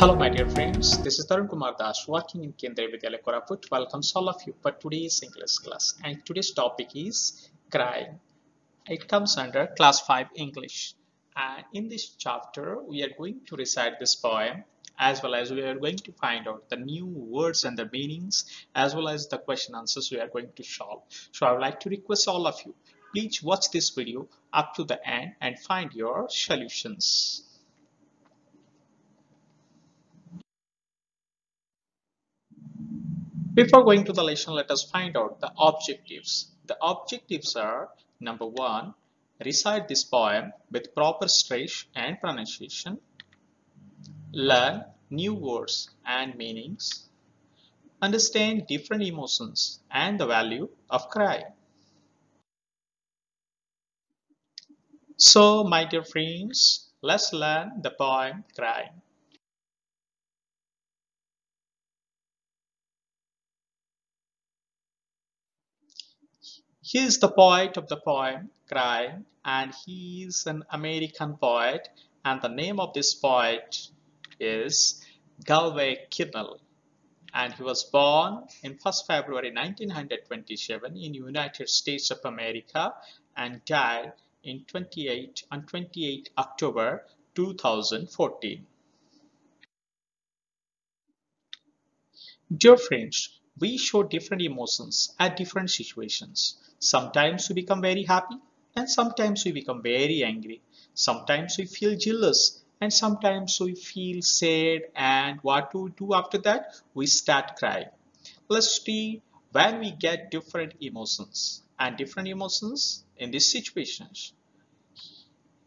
Hello my dear friends, this is Tarun Kumar Dash working in Kendriya Vidyalaya Koraput. Welcomes all of you for today's English class and today's topic is crying. It comes under class 5 English and in this chapter we are going to recite this poem as well as we are going to find out the new words and the meanings as well as the question answers we are going to solve. So I would like to request all of you please watch this video up to the end and find your solutions. Before going to the lesson, let us find out the objectives. The objectives are number one, recite this poem with proper stress and pronunciation, learn new words and meanings, understand different emotions and the value of crying. So, my dear friends, let's learn the poem Crying. He is the poet of the poem Crying and he is an American poet and the name of this poet is Galway Kinnell and he was born in 1st February 1927 in United States of America and died in 28 on 28 October 2014. Dear friends, we show different emotions at different situations. Sometimes we become very happy and sometimes we become very angry. Sometimes we feel jealous and sometimes we feel sad and what do we do after that? We start crying. Let's see when we get different emotions and different emotions in these situations.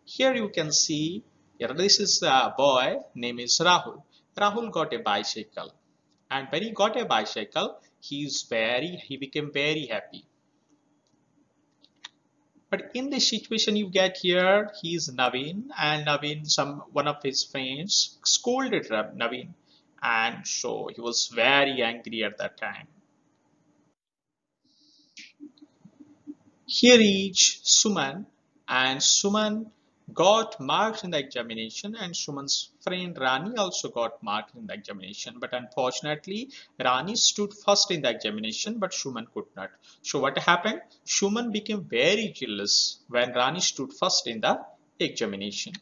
Here you can see this is a boy name is Rahul. Rahul got a bicycle and when he got a bicycle he is very he became very happy. But in this situation you get here he is Naveen and Naveen some one of his friends scolded Naveen. And so he was very angry at that time. Here is Suman and Suman got marks in the examination and Suman's friend Rani also got marks in the examination but unfortunately Rani stood first in the examination but Suman could not. So what happened? Suman became very jealous when Rani stood first in the examination.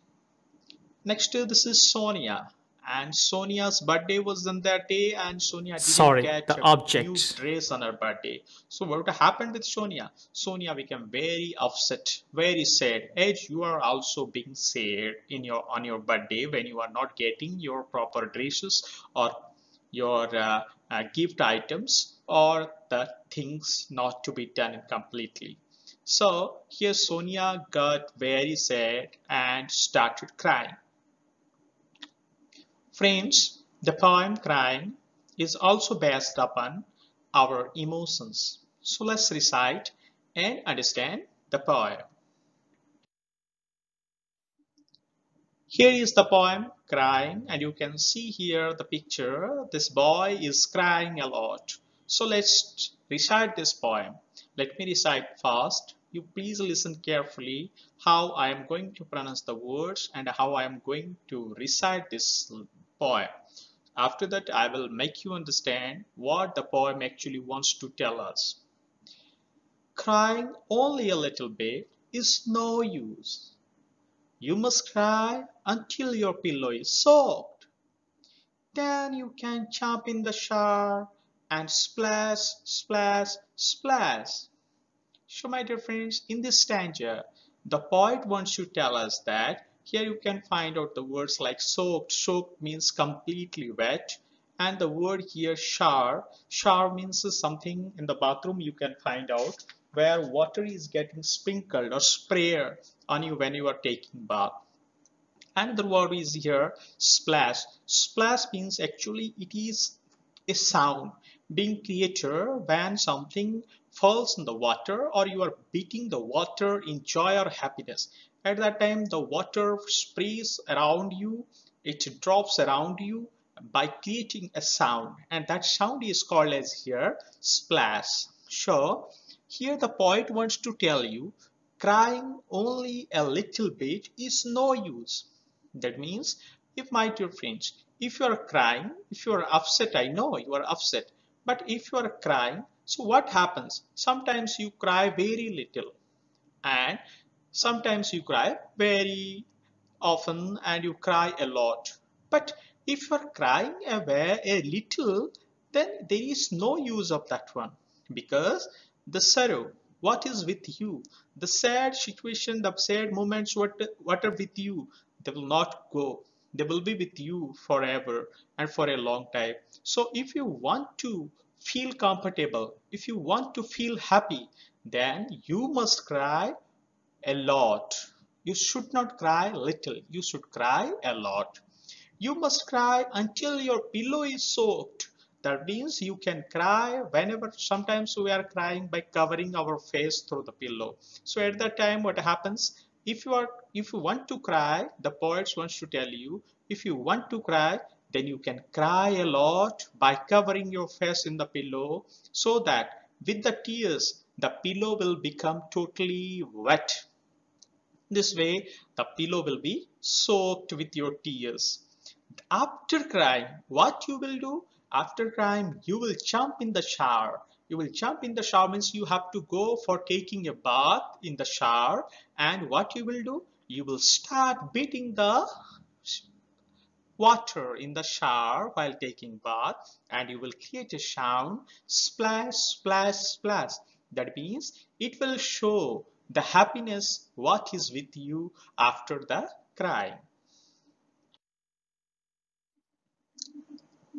Next this is Sonia and Sonia's birthday was on that day and Sonia didn't Sorry, get the a object. new dress on her birthday. So what happened with Sonia? Sonia became very upset, very sad as you are also being sad in your on your birthday when you are not getting your proper dresses or your uh, uh, gift items or the things not to be done completely. So here Sonia got very sad and started crying. Friends, the poem Crying is also based upon our emotions. So let's recite and understand the poem. Here is the poem Crying and you can see here the picture. This boy is crying a lot. So let's recite this poem. Let me recite first. You please listen carefully how I am going to pronounce the words and how I am going to recite this poem. After that, I will make you understand what the poem actually wants to tell us. Crying only a little bit is no use. You must cry until your pillow is soaked. Then you can jump in the shower and splash, splash, splash. So my dear friends, in this stanza, the poet wants to tell us that here you can find out the words like soaked. Soaked means completely wet. And the word here shower. Shower means something in the bathroom you can find out where water is getting sprinkled or sprayed on you when you are taking bath. Another word is here splash. Splash means actually it is a sound being created when something falls in the water or you are beating the water in joy or happiness at that time the water sprays around you it drops around you by creating a sound. And that sound is called as here splash. So here the poet wants to tell you crying only a little bit is no use. That means if my dear friends if you are crying, if you are upset, I know you are upset, but if you are crying, so what happens? Sometimes you cry very little. And sometimes you cry very often and you cry a lot. But if you are crying a, a little, then there is no use of that one. Because the sorrow, what is with you, the sad situation, the sad moments, what, what are with you, they will not go. They will be with you forever and for a long time. So if you want to feel comfortable if you want to feel happy then you must cry a lot. You should not cry little. You should cry a lot. You must cry until your pillow is soaked. That means you can cry whenever sometimes we are crying by covering our face through the pillow. So at that time what happens? If you are if you want to cry the poets wants to tell you if you want to cry then you can cry a lot by covering your face in the pillow so that with the tears the pillow will become totally wet this way the pillow will be soaked with your tears. After crying what you will do? After crying you will jump in the shower. You will jump in the shower means you have to go for taking a bath in the shower. And what you will do? You will start beating the water in the shower while taking bath. And you will create a sound splash splash splash. That means it will show the happiness what is with you after the crying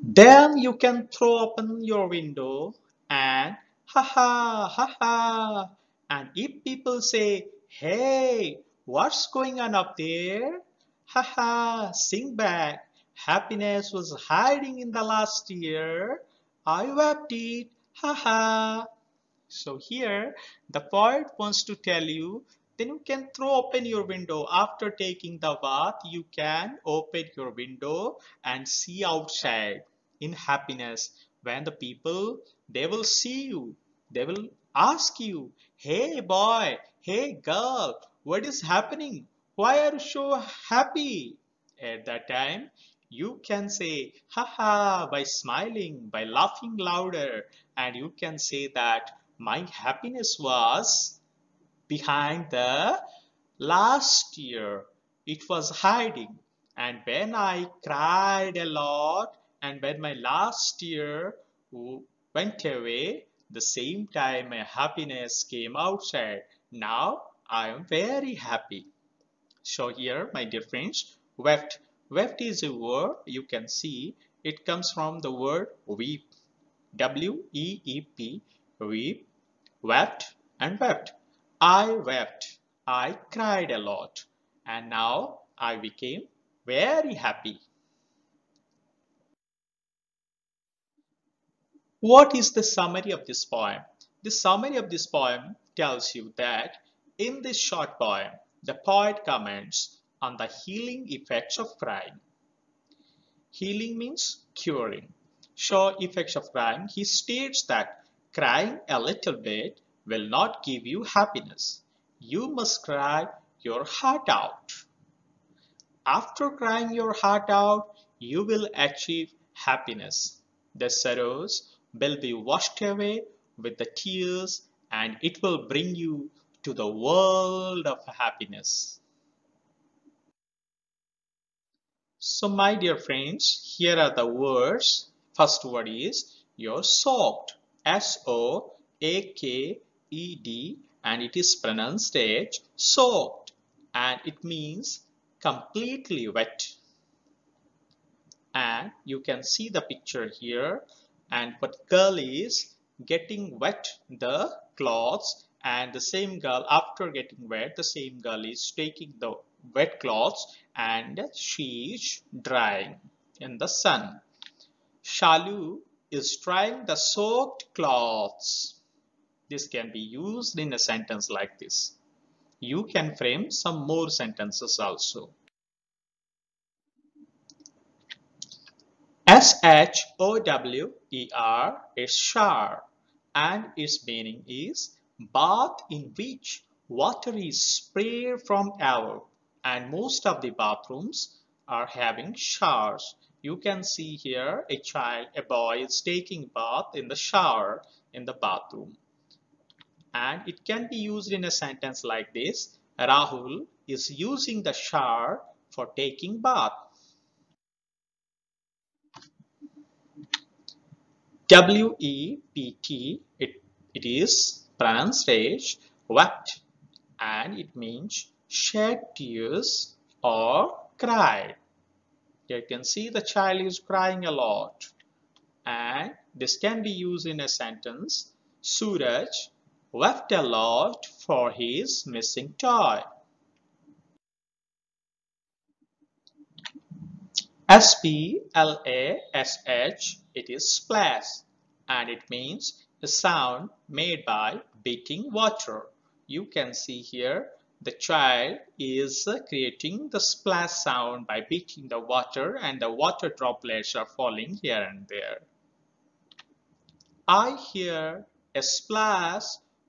then you can throw open your window and ha ha ha ha and if people say hey what's going on up there? Ha ha sing back. Happiness was hiding in the last year. I wept it ha ha so here the poet wants to tell you then you can throw open your window. After taking the bath you can open your window and see outside in happiness. When the people they will see you. They will ask you hey boy. Hey girl. What is happening? Why are you so happy? At that time you can say haha by smiling by laughing louder. And you can say that my happiness was behind the last year it was hiding and when i cried a lot and when my last year went away, the same time my happiness came outside. Now I am very happy. So here, my dear friends, wept. Wept is a word you can see. It comes from the word weep. W-E-E-P, weep, wept and wept. I wept. I cried a lot. And now I became very happy. What is the summary of this poem? The summary of this poem tells you that in this short poem, the poet comments on the healing effects of crying. Healing means curing. Show effects of crying. He states that crying a little bit will not give you happiness. You must cry your heart out. After crying your heart out, you will achieve happiness. The sorrows will be washed away with the tears and it will bring you to the world of happiness. So my dear friends, here are the words. First word is you're soaked. S-O-A-K-E-D and it is pronounced as soaked and it means completely wet. And you can see the picture here and what girl is getting wet the clothes and the same girl after getting wet the same girl is taking the wet clothes and she is drying in the sun Shalu is drying the soaked clothes this can be used in a sentence like this. You can frame some more sentences also. S-H-O-W-E-R is shower and its meaning is bath in which water is sprayed from above. And most of the bathrooms are having showers you can see here a child, a boy is taking bath in the shower in the bathroom. And it can be used in a sentence like this. Rahul is using the shower for taking bath. W-E-P-T, it, it is pronounced as wept and it means shed tears or cried. You can see the child is crying a lot and this can be used in a sentence. Suraj wept a lot for his missing toy. S-P-L-A-S-H, it is splash and it means the sound made by beating water. You can see here the child is creating the splash sound by beating the water and the water droplets are falling here and there. I hear a splash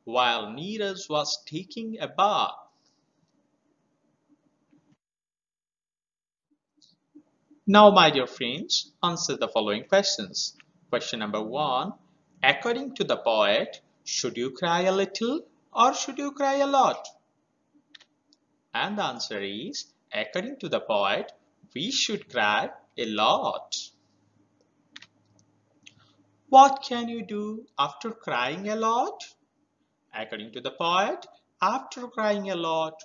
while Neeraj was taking a bath. Now, my dear friends, answer the following questions. Question number one. According to the poet, should you cry a little or should you cry a lot? And the answer is, according to the poet, we should cry a lot. What can you do after crying a lot? According to the poet, after crying a lot,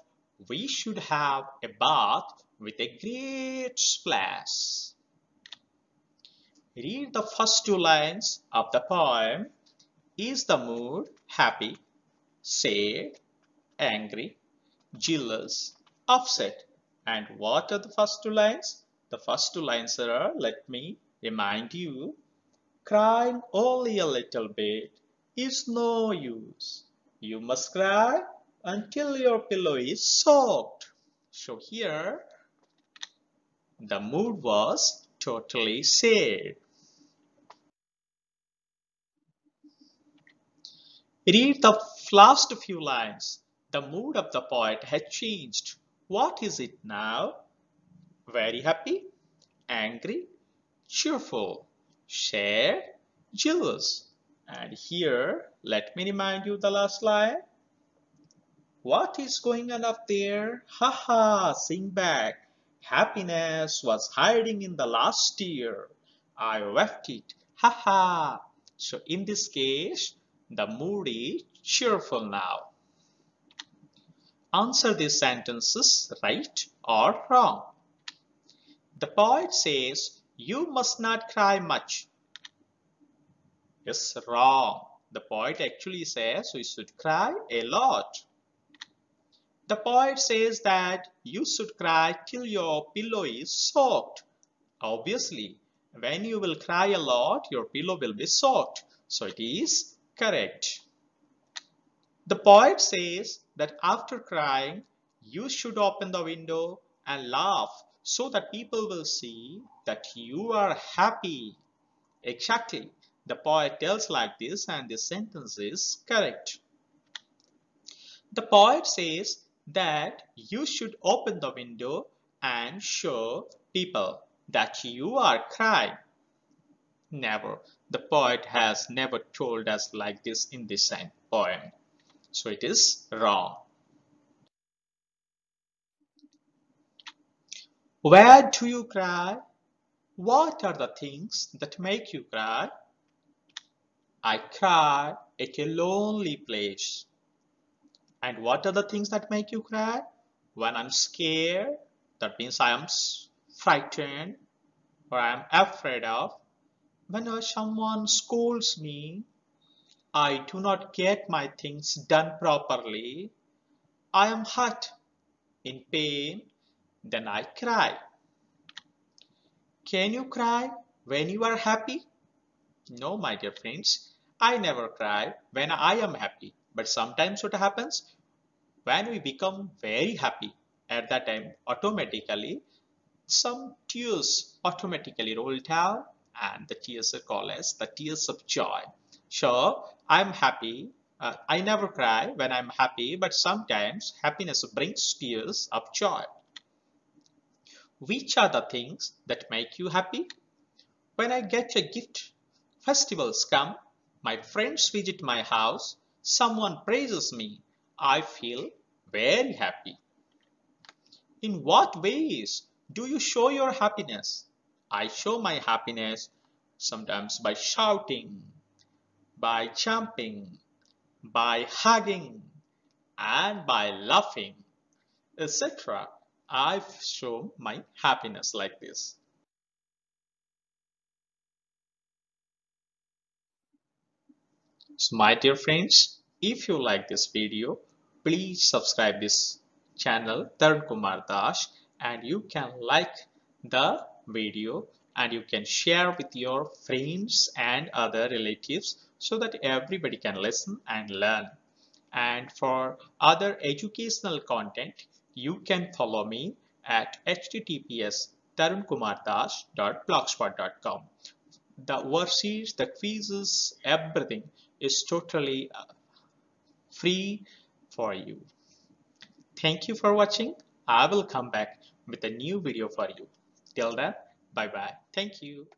we should have a bath with a great splash. Read the first two lines of the poem. Is the mood happy, sad, angry, jealous, upset? And what are the first two lines? The first two lines are, let me remind you, crying only a little bit is no use. You must cry until your pillow is soaked. So here the mood was totally sad. Read the last few lines. The mood of the poet had changed. What is it now? Very happy, angry, cheerful, sad, jealous. And here, let me remind you the last line. What is going on up there? Ha ha, sing back. Happiness was hiding in the last tear. I left it. Ha ha. So in this case, the mood is cheerful now. Answer these sentences right or wrong. The poet says, you must not cry much. Yes, wrong. The poet actually says we should cry a lot. The poet says that you should cry till your pillow is soaked. Obviously, when you will cry a lot, your pillow will be soaked. So it is correct. The poet says that after crying, you should open the window and laugh so that people will see that you are happy. Exactly. The poet tells like this and this sentence is correct. The poet says that you should open the window and show people that you are crying. Never. The poet has never told us like this in this same poem. So it is wrong. Where do you cry? What are the things that make you cry? I cry at a lonely place. And what are the things that make you cry? When I'm scared, that means I am frightened or I am afraid of. When someone scolds me, I do not get my things done properly. I am hurt, in pain, then I cry. Can you cry when you are happy? No, my dear friends, I never cry when I am happy. But sometimes what happens? When we become very happy, at that time automatically some tears automatically roll down and the tears are called as the tears of joy. So I'm happy. Uh, I never cry when I'm happy, but sometimes happiness brings tears of joy. Which are the things that make you happy? When I get a gift, festivals come, my friends visit my house, someone praises me, I feel very happy. In what ways do you show your happiness? I show my happiness sometimes by shouting, by jumping, by hugging, and by laughing, etc. I show my happiness like this. So my dear friends, if you like this video, please subscribe this channel Tarun Kumar Dash and you can like the video and you can share with your friends and other relatives so that everybody can listen and learn. And for other educational content, you can follow me at https tarunkumardash.blogspot.com. The worksheets, the quizzes, everything is totally uh, free for you. Thank you for watching. I will come back with a new video for you. Till then, bye bye. Thank you.